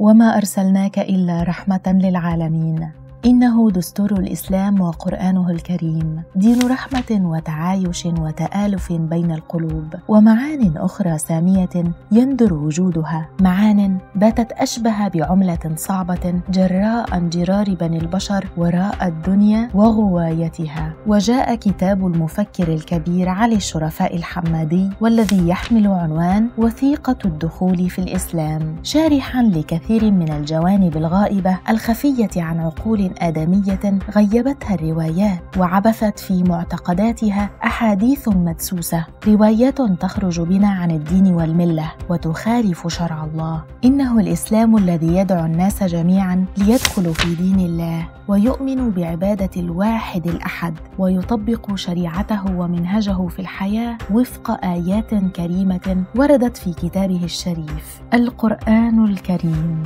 وما أرسلناك إلا رحمة للعالمين. إنه دستور الإسلام وقرآنه الكريم دين رحمة وتعايش وتآلف بين القلوب ومعان أخرى سامية يندر وجودها. معان باتت أشبه بعملة صعبة جراء انجرار بني البشر وراء الدنيا وغوايتها. وجاء كتاب المفكر الكبير علي الشرفاء الحمادي والذي يحمل عنوان وثيقة الدخول في الإسلام شارحا لكثير من الجوانب الغائبة الخفية عن عقول آدمية غيبتها الروايات وعبثت في معتقداتها أحاديث مدسوسة. روايات تخرج بنا عن الدين والملة وتخالف شرع الله. إنه الإسلام الذي يدعو الناس جميعا ليدخلوا في دين الله ويؤمن بعبادة الواحد الأحد ويطبق شريعته ومنهجه في الحياة وفق آيات كريمة وردت في كتابه الشريف. القرآن الكريم.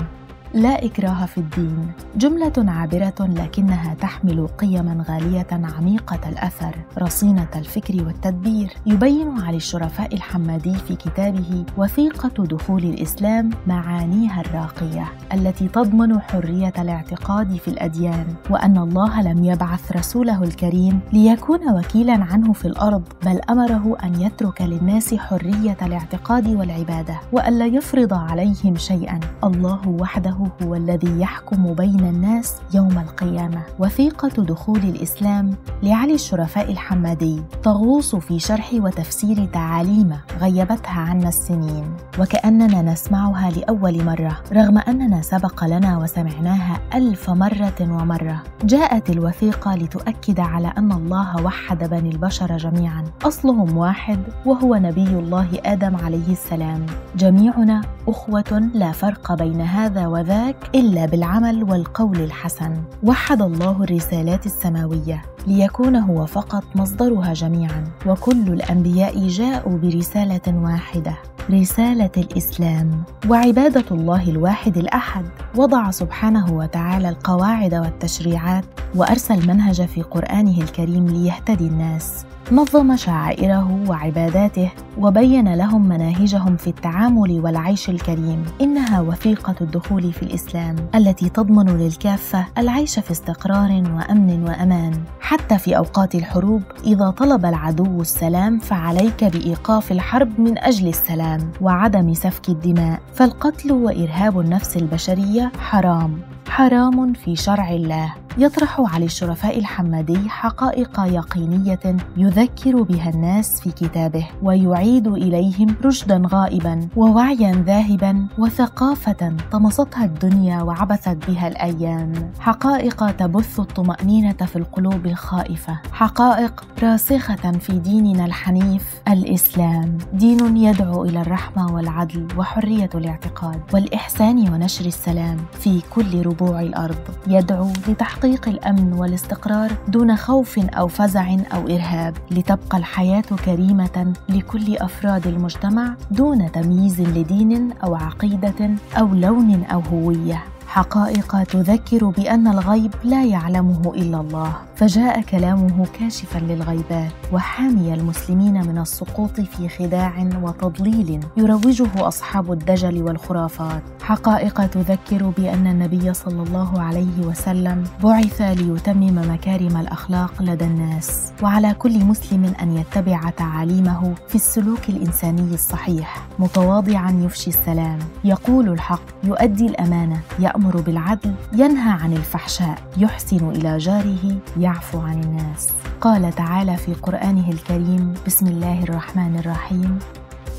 لا إكراه في الدين. جملة عابرة لكنها تحمل قيما غالية عميقة الأثر رصينة الفكر والتدبير. يبين علي الشرفاء الحمادي في كتابه وثيقة دخول الإسلام معانيها الراقية التي تضمن حرية الاعتقاد في الأديان وأن الله لم يبعث رسوله الكريم ليكون وكيلا عنه في الأرض بل أمره أن يترك للناس حرية الاعتقاد والعبادة وألا يفرض عليهم شيئا. الله وحده هو الذي يحكم بين الناس يوم القيامة. وثيقة دخول الإسلام لعلي الشرفاء الحمادي تغوص في شرح وتفسير تعاليم غيبتها عنا السنين. وكأننا نسمعها لأول مرة رغم أننا سبق لنا وسمعناها ألف مرة ومرة. جاءت الوثيقة لتؤكد على أن الله وحد بني البشر جميعا. أصلهم واحد وهو نبي الله آدم عليه السلام. جميعنا أخوة لا فرق بين هذا وذاك ذاك إلا بالعمل والقول الحسن. وحد الله الرسالات السماوية ليكون هو فقط مصدرها جميعا. وكل الأنبياء جاءوا برسالة واحدة رسالة الإسلام. وعبادة الله الواحد الأحد. وضع سبحانه وتعالى القواعد والتشريعات وأرسل منهج في قرآنه الكريم ليهتدي الناس. نظم شعائره وعباداته وبين لهم مناهجهم في التعامل والعيش الكريم. إنها وثيقة الدخول في الإسلام التي تضمن للكافة العيش في استقرار وأمن وأمان. حتى في أوقات الحروب إذا طلب العدو السلام فعليك بإيقاف الحرب من أجل السلام وعدم سفك الدماء. فالقتل وإرهاب النفس البشرية حرام حرام في شرع الله. يطرح علي الشرفاء الحمادي حقائق يقينية يذكر بها الناس في كتابه ويعيد إليهم رشدا غائبا ووعيا ذاهبا وثقافة طمستها الدنيا وعبثت بها الأيام. حقائق تبث الطمأنينة في القلوب الخائفة. حقائق راسخة في ديننا الحنيف الإسلام. دين يدعو إلى الرحمة والعدل وحرية الاعتقاد والإحسان ونشر السلام في كل ربوع الأرض. يدعو لتحقيق تحقيق الأمن والاستقرار دون خوف أو فزع أو إرهاب لتبقى الحياة كريمة لكل أفراد المجتمع دون تمييز لدين أو عقيدة أو لون أو هوية. حقائق تذكر بأن الغيب لا يعلمه إلا الله. فجاء كلامه كاشفا للغيبات وحامي المسلمين من السقوط في خداع وتضليل يروجه أصحاب الدجل والخرافات. حقائق تذكر بأن النبي صلى الله عليه وسلم بعث ليتمم مكارم الأخلاق لدى الناس وعلى كل مسلم أن يتبع تعاليمه في السلوك الإنساني الصحيح متواضعا يفشي السلام. يقول الحق يؤدي الأمانة يأمر بالعدل ينهى عن الفحشاء يحسن إلى جاره يعفو عن الناس. قال تعالى في قرآنه الكريم بسم الله الرحمن الرحيم.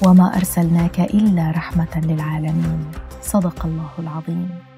وما أرسلناك إلا رحمة للعالمين. صدق الله العظيم.